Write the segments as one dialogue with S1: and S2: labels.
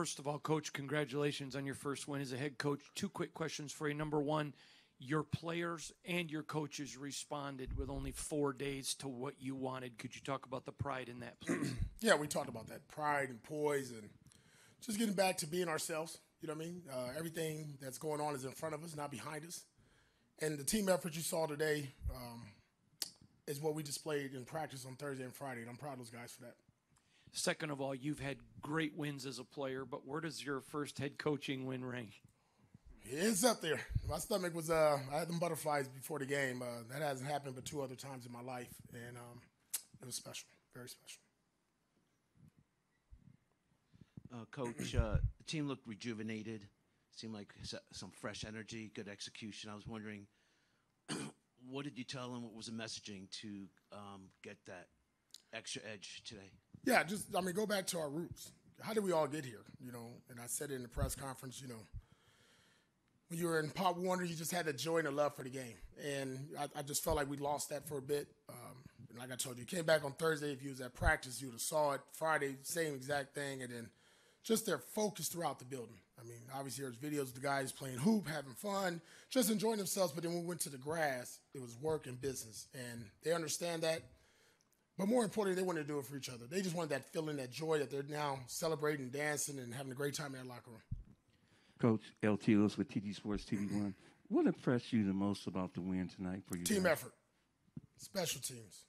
S1: First of all, Coach, congratulations on your first win as a head coach. Two quick questions for you. Number one, your players and your coaches responded with only four days to what you wanted. Could you talk about the pride in that, please?
S2: yeah, we talked about that pride and poise and just getting back to being ourselves. You know what I mean? Uh, everything that's going on is in front of us, not behind us. And the team effort you saw today um, is what we displayed in practice on Thursday and Friday, and I'm proud of those guys for that.
S1: Second of all, you've had great wins as a player, but where does your first head coaching win rank?
S2: It's up there. My stomach was, uh, I had them butterflies before the game. Uh, that hasn't happened but two other times in my life, and um, it was special, very special.
S3: Uh, Coach, uh, the team looked rejuvenated. Seemed like some fresh energy, good execution. I was wondering, what did you tell them? What was the messaging to um, get that extra edge today?
S2: Yeah, just I mean, go back to our roots. How did we all get here? You know, and I said it in the press conference. You know, when you were in Pop Warner, you just had the joy and the love for the game, and I, I just felt like we lost that for a bit. Um, like I told you, came back on Thursday. If you was at practice, you would have saw it. Friday, same exact thing, and then just their focus throughout the building. I mean, obviously there's videos of the guys playing hoop, having fun, just enjoying themselves. But then we went to the grass, it was work and business, and they understand that. But more importantly, they wanted to do it for each other. They just wanted that feeling, that joy that they're now celebrating, dancing, and having a great time in that locker room.
S4: Coach LT Lewis with TD Sports TV One. What impressed you the most about the win tonight for you?
S2: Team
S4: guys?
S2: effort, special teams,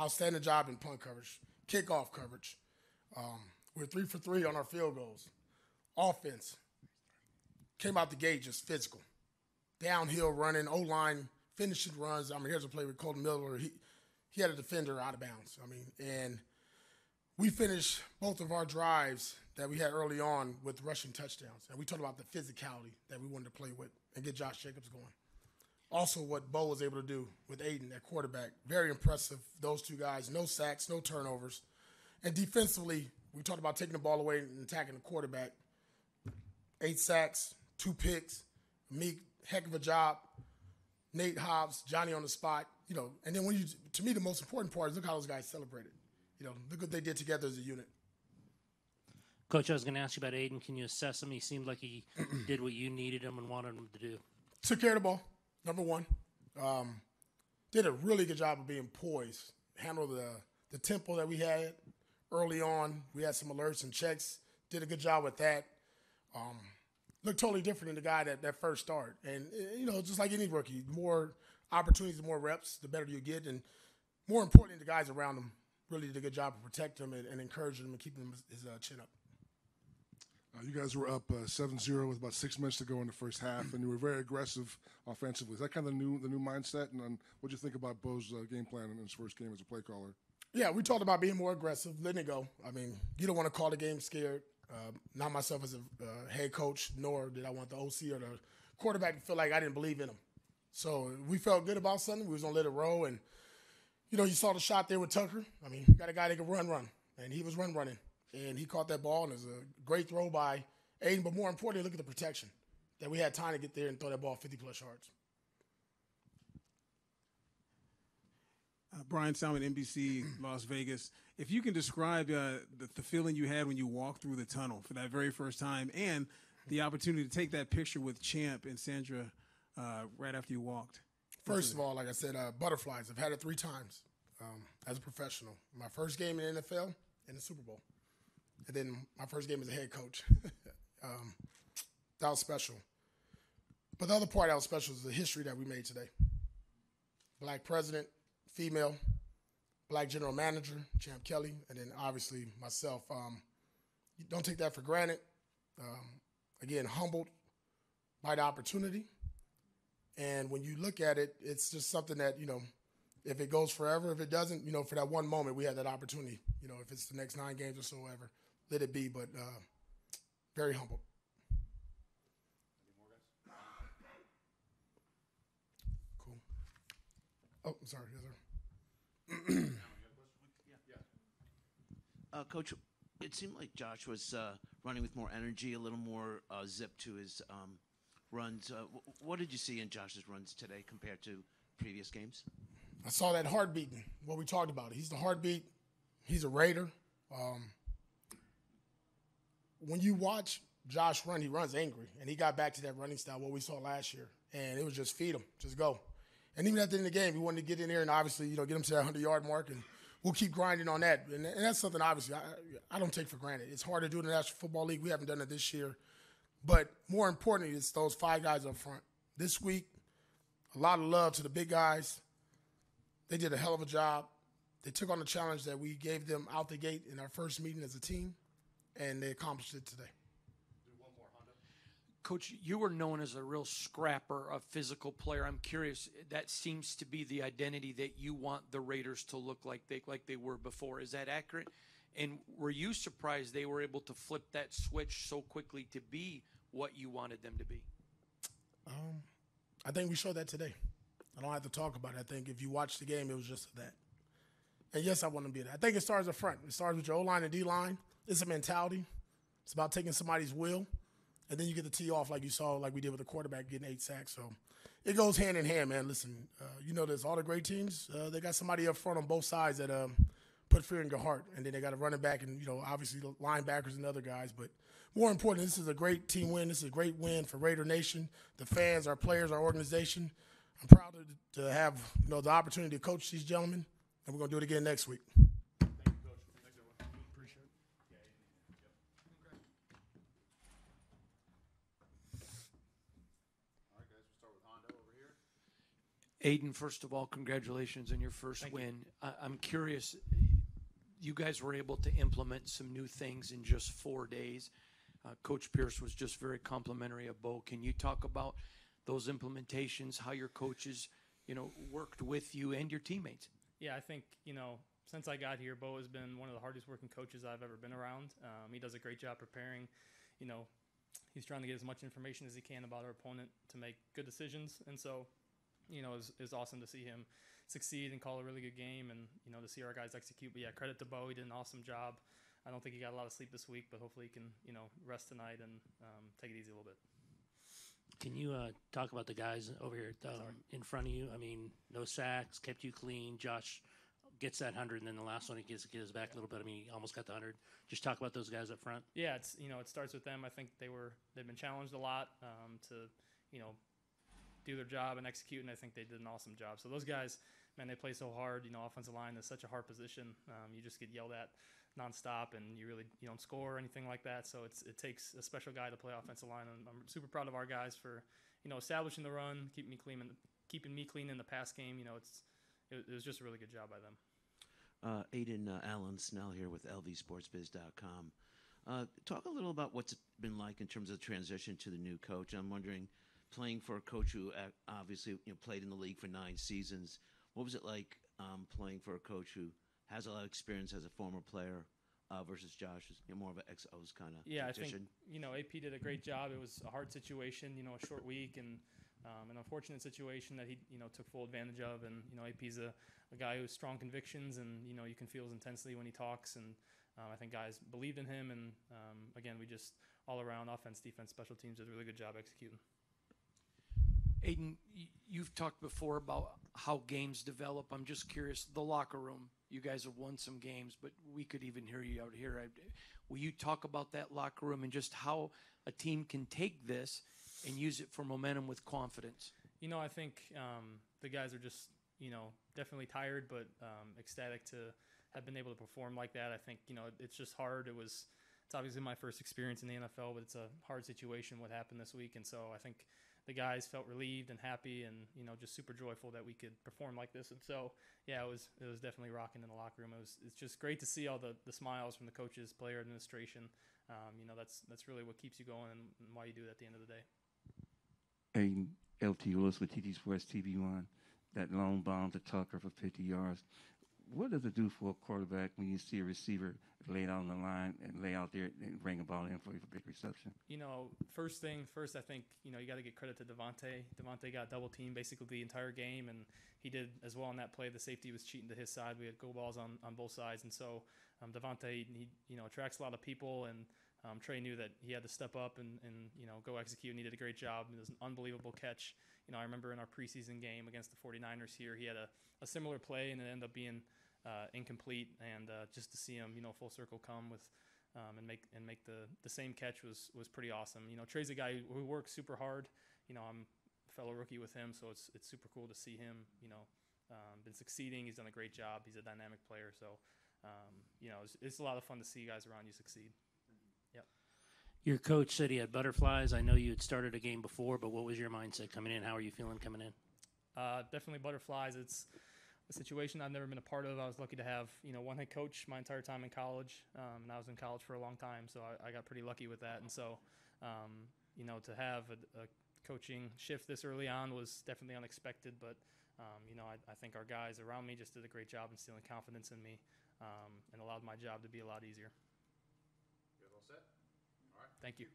S2: outstanding job in punt coverage, kickoff coverage. Um, we're three for three on our field goals. Offense came out the gate just physical, downhill running, O line finishing runs. I mean, here's a play with Kolton Miller. He he had a defender out of bounds. I mean, and we finished both of our drives that we had early on with rushing touchdowns. And we talked about the physicality that we wanted to play with and get Josh Jacobs going. Also, what Bo was able to do with Aidan at quarterback. Very impressive. Those two guys, no sacks, no turnovers. And defensively, we talked about taking the ball away and attacking the quarterback. Eight sacks, two picks, Meek, heck of a job. Nate Hobbs, Johnny on the spot, you know. And then when you, to me, the most important part is look how those guys celebrated. You know, look what they did together as a unit.
S5: Coach, I was going to ask you about Aidan. Can you assess him? He seemed like he did what you needed him and wanted him to do.
S2: Took care of the ball, number one. Um, did a really good job of being poised, handled the the tempo that we had early on. We had some alerts and checks. Did a good job with that. Um, looked totally different than the guy that, that first start. And, eh, you know, just like any rookie, the more opportunities, the more reps, the better you get. And more importantly, the guys around him really did a good job of protecting him and, and encouraging him and keeping his, his uh, chin up.
S6: Uh, you guys were up uh, 7-0 with about six minutes to go in the first half, and you were very aggressive offensively. Is that kind of the new the new mindset? And, and what do you think about Bo's uh, game plan in his first game as a play caller?
S2: Yeah, we talked about being more aggressive, letting it go. I mean, you don't want to call the game scared. Uh, not myself as a uh, head coach, nor did I want the OC or the quarterback to feel like I didn't believe in him. So we felt good about something. We was gonna let it roll, and you know, you saw the shot there with Tucker. I mean, got a guy that can run, run, and he was run running, and he caught that ball, and it was a great throw by Aidan. But more importantly, look at the protection that we had time to get there and throw that ball 50 plus yards.
S7: Uh, Brian Salmon, NBC Las Vegas. If you can describe uh, the, the, feeling you had when you walked through the tunnel for that very first time and the opportunity to take that picture with Champ and Sandra uh, right after you walked.
S2: First of all, like I said, uh, butterflies. I've had it three times um, as a professional. My first game in the NFL and the Super Bowl. And then my first game as a head coach. um, that was special. But the other part that was special is the history that we made today. Black president, female, black general manager, Champ Kelly, and then obviously myself. Um, don't take that for granted. Um, again, humbled by the opportunity. And when you look at it, it's just something that, you know, if it goes forever, if it doesn't, you know, for that one moment, we had that opportunity. You know, if it's the next nine games or so ever, let it be. But uh, very humbled. Cool. Oh, I'm sorry. Yes, sir.
S3: uh, Coach, it seemed like Josh was uh, running with more energy, a little more uh, zip to his um, runs. Uh, w- what did you see in Josh's runs today compared to previous games?
S2: I saw that heartbeat. What we talked about. He's the heartbeat. He's a Raider. Um, when you watch Josh run, he runs angry, and he got back to that running style what we saw last year, and it was just feed him, just go. And even at the end of the game, we wanted to get in there and obviously, you know, get him to that hundred yard mark, and we'll keep grinding on that. And, and that's something obviously I, I don't take for granted. It's hard to do in the National Football League. We haven't done it this year, but more importantly, it's those five guys up front. This week, a lot of love to the big guys. They did a hell of a job. They took on the challenge that we gave them out the gate in our first meeting as a team, and they accomplished it today.
S1: Coach, you were known as a real scrapper, a physical player. I'm curious. That seems to be the identity that you want the Raiders to look like they like they were before. Is that accurate? And were you surprised they were able to flip that switch so quickly to be what you wanted them to be?
S2: Um, I think we showed that today. I don't have to talk about it. I think if you watch the game, it was just that. And yes, I want to be that. I think it starts up front. It starts with your O line and D line. It's a mentality. It's about taking somebody's will, and then you get the tee off like you saw, like we did with the quarterback getting eight sacks. So it goes hand in hand, man. Listen, uh, you know, there's all the great teams. Uh, they got somebody up front on both sides that um, put fear in your heart, and then they got a running back and you know, obviously the linebackers and other guys. But more important, this is a great team win. This is a great win for Raider Nation, the fans, our players, our organization. I'm proud to, to have you know the opportunity to coach these gentlemen, and we're gonna do it again next week.
S1: Aidan, first of all, congratulations on your first win. I, I'm curious, you guys were able to implement some new things in just four days. Uh, Coach Pierce was just very complimentary of Bo. Can you talk about those implementations, how your coaches, you know, worked with you and your teammates?
S8: Yeah, I think you know since I got here, Bo has been one of the hardest working coaches I've ever been around. Um, he does a great job preparing. You know, he's trying to get as much information as he can about our opponent to make good decisions, and so you know, it's it's awesome to see him succeed and call a really good game, and you know, to see our guys execute. But yeah, credit to Bo. He did an awesome job. I don't think he got a lot of sleep this week, but hopefully he can you know rest tonight and um, take it easy a little bit.
S5: Can you uh, talk about the guys over here um, in front of you? I mean, no sacks, kept you clean. Josh gets that hundred, and then the last one he gets gives back a little bit. I mean, he almost got the hundred. Just talk about those guys up front.
S8: Yeah, it's you know it starts with them. I think they were they've been challenged a lot um, to you know do their job and execute, and I think they did an awesome job. So those guys, man, they play so hard. You know, offensive line is such a hard position. Um, you just get yelled at nonstop, and you really you don't score or anything like that. So it's it takes a special guy to play offensive line, and I'm super proud of our guys for you know establishing the run, keeping me clean, the, keeping me clean in the pass game. You know, it's it, it was just a really good job by them.
S3: Uh, Aidan uh, Alan Snel here with LVSportsBiz.com. Uh, talk a little about what's been like in terms of the transition to the new coach. I'm wondering, playing for a coach who uh, obviously you know, played in the league for nine seasons, what was it like um, playing for a coach who has a lot of experience as a former player uh, versus Josh, who's you know, more of an ex-O's kind of
S8: Yeah, I think you know AP did a great job. It was a hard situation, you know, a short week and um, an unfortunate situation that he you know took full advantage of. And you know AP's a, a guy who has strong convictions, and you know you can feel his intensity when he talks. And um, I think guys believed in him. And um, again, we just all around offense, defense, special teams did a really good job executing.
S1: Aidan, you've talked before about how games develop. I'm just curious, the locker room. You guys have won some games, but we could even hear you out here. Will you talk about that locker room and just how a team can take this and use it for momentum with confidence?
S8: You know, I think um, the guys are just, you know, definitely tired, but um, ecstatic to have been able to perform like that. I think, you know, it's just hard. It was, it's obviously my first experience in the NFL, but it's a hard situation what happened this week. And so I think the guys felt relieved and happy and, you know, just super joyful that we could perform like this. And so, yeah, it was, it was definitely rocking in the locker room. It was, it's just great to see all the, the smiles from the coaches, player administration. Um, you know, that's, that's really what keeps you going and, why you do it at the end of the day.
S4: Aidan LT Willis with TT Sports TV One. That long bomb to Tucker for 50 yards. What does it do for a quarterback when you see a receiver lay it out on the line and lay out there and bring a ball in for you for big reception?
S8: you know, first thing first, I think you know you got to get credit to Davante. Davante got double teamed basically the entire game, and he did as well on that play. The safety was cheating to his side. We had go balls on, on both sides, and so um, Davante he you know attracts a lot of people, and um, Tre knew that he had to step up and, and you know go execute, and he did a great job. It was an unbelievable catch. You know, I remember in our preseason game against the 49ers here, he had a, a similar play, and it ended up being uh, incomplete. And uh, just to see him, you know, full circle come with um, and make and make the the same catch was was pretty awesome. You know, Tre's a guy who works super hard. You know, I'm a fellow rookie with him, so it's it's super cool to see him. You know, um, been succeeding. He's done a great job. He's a dynamic player, so. Um, you know, it's, it's a lot of fun to see guys around you succeed.
S5: Your coach said he had butterflies. I know you had started a game before, but what was your mindset coming in? How are you feeling coming in?
S8: Uh, definitely butterflies. It's a situation I've never been a part of. I was lucky to have you know one head coach my entire time in college, um, and I was in college for a long time, so I, I got pretty lucky with that. And so, um, you know, to have a, a coaching shift this early on was definitely unexpected. But um, you know, I, I think our guys around me just did a great job instilling confidence in me, um, and allowed my job to be a lot easier. You guys all set? All right. Thank you.